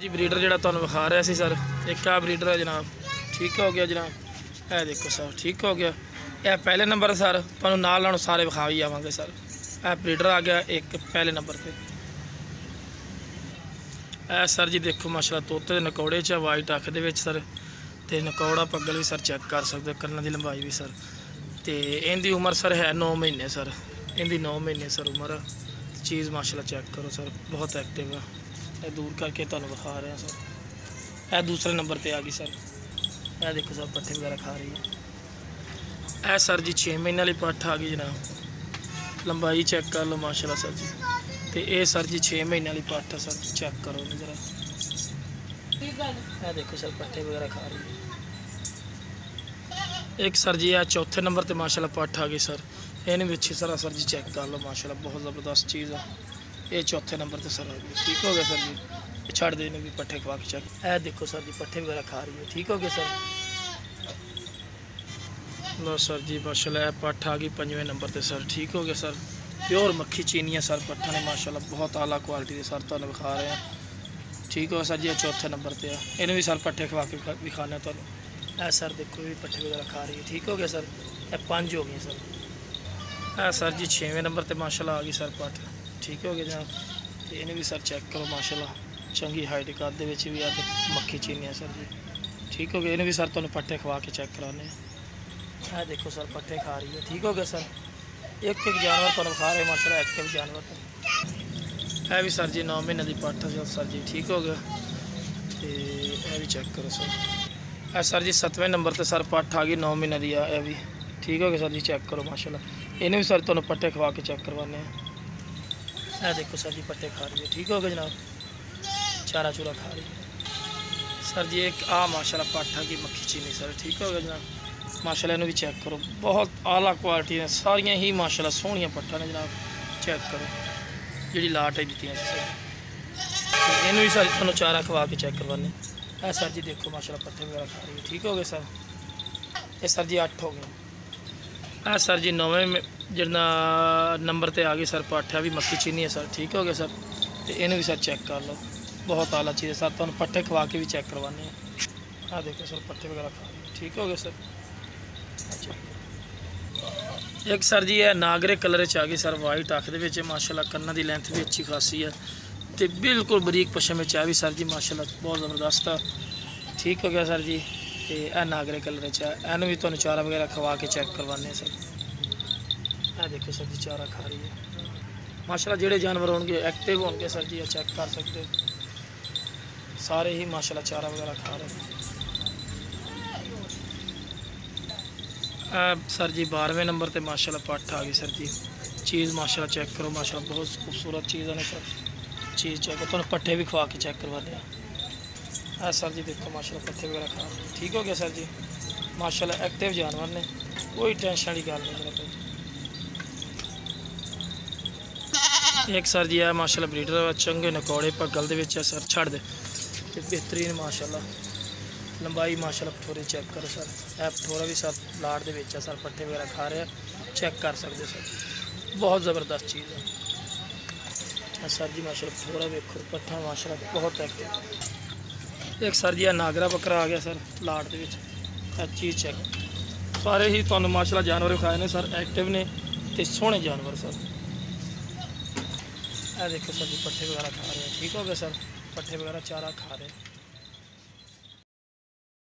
ਜੀ ਬਰੀਡਰ ਜਿਹੜਾ ਤੁਹਾਨੂੰ ਵਿਖਾ ਰਿਹਾ ਸੀ ਸਰ ਇੱਕ ਆ ਬਰੀਡਰ ਹੈ ਜਨਾਬ ਠੀਕ ਹੋ ਗਿਆ ਜਨਾਬ ਇਹ ਦੇਖੋ ਸਰ ਠੀਕ ਹੋ ਗਿਆ ਇਹ ਪਹਿਲੇ ਨੰਬਰ ਸਰ ਤੁਹਾਨੂੰ ਨਾਲ ਨਾਲ ਸਾਰੇ ਵਿਖਾ ਹੀ ਆਵਾਂਗੇ ਸਰ ਇਹ ਬਰੀਡਰ ਆ ਗਿਆ ਇੱਕ ਪਹਿਲੇ ਨੰਬਰ ਤੇ ਇਹ ਸਰ ਜੀ ਦੇਖੋ ਮਾਸ਼ਾਅੱਲਾ ਤੋਤੇ ਦੇ ਨਕੌੜੇ ਚ ਵਾਈਟ ਅੱਖ ਦੇ ਵਿੱਚ ਸਰ ਤੇ ਨਕੌੜਾ ਪੱਗਲ ਵੀ ਸਰ ਚੈੱਕ ਕਰ ਸਕਦੇ ਕੰਨਾਂ ਦੀ ਲੰਬਾਈ ਵੀ ਸਰ ਤੇ ਇਹਦੀ ਉਮਰ ਸਰ ਹੈ 9 ਮਹੀਨੇ ਸਰ ਇਹਦੀ 9 ਮਹੀਨੇ ਸਰ ਉਮਰ ਚੀਜ਼ ਮਾਸ਼ਾਅੱਲਾ ਚੈੱਕ ਕਰੋ ਸਰ ਬਹੁਤ ਐਕਟਿਵ ਆ ਇਹ ਦੂਰ ਕਰਕੇ ਤੁਹਾਨੂੰ ਵਿਖਾ ਰਿਹਾ ਸਰ ਇਹ ਦੂਸਰੇ ਨੰਬਰ ਤੇ ਆ ਗਈ ਸਰ ਇਹ ਦੇਖੋ ਸਰ ਪੱਠੇ ਵਗੈਰਾ ਖਾ ਰਹੀ ਹੈ ਇਹ ਸਰ ਜੀ 6 ਮਹੀਨੇ ਵਾਲੀ ਪੱਠ ਆ ਗਈ ਜਨਾਬ ਲੰਬਾਈ ਚੈੱਕ ਕਰ ਲਓ ਮਾਸ਼ਾਅੱਲਾ ਸਰ ਜੀ ਤੇ ਇਹ ਸਰ ਜੀ 6 ਮਹੀਨੇ ਵਾਲੀ ਪੱਠ ਆ ਸਰ ਚੈੱਕ ਕਰੋ ਜਰਾ ਇਹ ਦੇਖੋ ਸਰ ਪੱਠੇ ਵਗੈਰਾ ਖਾ ਰਹੀ ਹੈ ਇੱਕ ਸਰ ਜੀ ਆ ਚੌਥੇ ਨੰਬਰ ਤੇ ਮਾਸ਼ਾਅੱਲਾ ਪੱਠ ਆ ਗਈ ਸਰ ਇਹਨੇ ਵਿੱਚ ਸਰ ਸਰ ਜੀ ਚੈੱਕ ਕਰ ਲਓ ਮਾਸ਼ਾਅੱਲਾ ਬਹੁਤ ਜ਼ਬਰਦਸਤ ਚੀਜ਼ ਆ یہ چوتھے نمبر پہ سر آ ٹھیک ہو گیا سر چڑھ دے گے بھی پٹھے کھوا کے چک اے دیکھو سر جی پٹھے وغیرہ کھا رہی ہے ٹھیک ہو گیا سر لو سر جی ماشاء اللہ پٹھ آ گئی پانوے نمبر پہ سر ٹھیک ہو گیا سر پیور مکھی چینی ہے سر پٹھا نے ماشاء اللہ بہت اعلیٰ کوالٹی کے سر تمہیں دکھا رہے ہیں ٹھیک ہوگی سر جی یہ چوتھے نمبر پہ آ یہ بھی سر پٹھے کھوا کے کھانا تمہیں سر دیکھو بھی پٹھے وغیرہ کھا رہی ہے ٹھیک ہو گیا پانچ ہو گیا سر اے سر جی چھویں نمبر پہ ماشاء اللہ آ گئی سر پٹھ ਠੀਕ ਹੋ ਗਏ ਜਾਂ ਤੇ ਇਹਨੇ ਵੀ ਸਰ ਚੈੱਕ ਕਰੋ ਮਾਸ਼ਾਅੱਲਾ ਚੰਗੀ ਹਾਈਟ ਕੱਦ ਦੇ ਵਿੱਚ ਵੀ ਆ ਤੇ ਮੱਖੀ ਚੀਨੀਆਂ ਸਰ ਜੀ ਠੀਕ ਹੋ ਗਏ ਇਹਨੇ ਵੀ ਸਰ ਤੁਹਾਨੂੰ ਪੱਟੇ ਖਵਾ ਕੇ ਚੈੱਕ ਕਰਾਉਣੇ ਆ ਦੇਖੋ ਸਰ ਪੱਟੇ ਖਾ ਰਹੀ ਹੈ ਠੀਕ ਹੋ ਗਿਆ ਸਰ ਇੱਕ ਇੱਕ ਜਾਨਵਰ ਤੁਹਾਨੂੰ ਖਾ ਰਹੇ ਮਾਸ਼ਾਅੱਲਾ ਐਕਟਿਵ ਜਾਨਵਰ ਹੈ ਵੀ ਸਰ ਜੀ 9 ਮਹੀਨੇ ਦੀ ਪੱਟ ਸਰ ਜੀ ਠੀਕ ਹੋ ਗਿਆ ਤੇ ਇਹ ਵੀ ਚੈੱਕ ਕਰੋ ਸਰ ਆ ਸਰ ਜੀ 7ਵੇਂ ਨੰਬਰ ਤੇ ਸਰ ਪੱਟ ਆ ਗਈ 9 ਮਹੀਨੇ ਦੀ ਆ ਇਹ ਵੀ ਠੀਕ ਹੋ ਗਿਆ ਸਰ ਜੀ ਚੈੱਕ ਕਰੋ ਮਾਸ਼ਾਅੱਲਾ ਇਹਨੇ ਵੀ ਸਰ ਤੁਹਾਨੂੰ ਪੱਟੇ ਖਵਾ ਕੇ ਚੈੱਕ ਕਰਵਾਉਣੇ ਆ ہے دیکھو سر جی پتے کھا رہی ہے ٹھیک ہوگا جناب چارہ چورا کھا رہی ہے سر جی ایک آ اللہ پاٹھا کی مکھی چینی سر ٹھیک ہوگا جناب ماشاء اللہ بھی چیک کرو بہت آلہ کوالٹی سارا ہی ماشاء اللہ سوہنیاں پٹھا نے جناب چیک کرو جی لاٹ ہی دیتی ہیں سر سنوں چارہ کھوا کے چیک کروانے ہے سر جی دیکھو ماشاء اللہ پتے وغیرہ کھا رہی ہے ٹھیک ہو گئے سر یہ سر جی اٹھ ہو گئے ہاں سر جی نویں جانا نمبر پہ آ گئے سر پٹھا بھی مکھی چینی ہے سر ٹھیک ہو گیا سر تو یہ بھی چیک کر لو بہت اعلیٰ چیز ہے سر تمہیں پٹھے کھوا کے بھی چیک کروا رہے ہیں ہاں دیکھو سر پٹھے وغیرہ کھا لیں ٹھیک ہو گیا سر ایک سر جی ناگری کلر چاہیے سر وائٹ آخری ماشاء اللہ کن کی لینتھ بھی اچھی خاصی ہے تو بالکل بریک پچھا میں چاہیے سر جی ماشاء اللہ بہت زبردست آ ٹھیک ہو گیا سر جی ایگری کلر چنوں بھی تارا وغیرہ کھوا کے چیک کروایا سر یہ دیکھو سر جی چارا کھا رہی ہے ماشاء اللہ جہے جانور ہو گئے ایکٹو ہونگے سر جی آ چیک کر سکتے سارے ہی ماشاء اللہ چارا وغیرہ کھا رہے ہیں سر جی بارویں نمبر پہ ماشاء اللہ پٹھ آ گئی سر جی چیز ماشاء اللہ چیک کرو ماشاء اللہ بہت خوبصورت چیز ہے نا سر چیز چیک کرو پٹھے بھی کھوا کے چیک کروا لیا ہاں سر جی دیکھو ماشاءاللہ پتھے وغیرہ کھا ٹھیک ہو گیا سر جی ماشاءاللہ ایکٹیو جانور نے کوئی ٹینشن والی گل نہیں ایک سر جی ہے ماشاءاللہ بریڈر چنگے نکوڑے پگل دے ہے سر چھڑ دے تو بہترین ماشاءاللہ لمبائی ماشاءاللہ اللہ تھوڑی چیک کرو سر ایپ پٹھورا بھی سر سب پلاٹ ہے سر پٹھے وغیرہ کھا رہے ہیں چیک کر سکتے سر بہت زبردست چیز ہے ہاں سر جی ماشاء اللہ تھوڑا دیکھو پٹھا ماشاء اللہ بہت ਇੱਕ ਸਰ ਜੀ ਆ ਨਾਗਰਾ ਬੱਕਰਾ ਆ ਗਿਆ ਸਰ ਲਾਟ ਦੇ ਵਿੱਚ ਇਹ ਚੀਜ਼ ਚੈੱਕ ਸਾਰੇ ਹੀ ਤੁਹਾਨੂੰ ਮਾਸ਼ਾਅੱਲਾ ਜਾਨਵਰ ਵਿਖਾਏ ਨੇ ਸਰ ਐਕਟਿਵ ਨੇ ਤੇ ਸੋਹਣੇ ਜਾਨਵਰ ਸਰ ਇਹ ਦੇਖੋ ਸਰ ਜੀ ਪੱਠੇ ਵਗੈਰਾ ਖਾ ਰਹੇ ਠੀਕ ਹੋ ਗਿਆ ਸਰ ਪੱਠੇ ਵਗੈਰਾ ਚਾਰਾ ਖਾ ਰਹੇ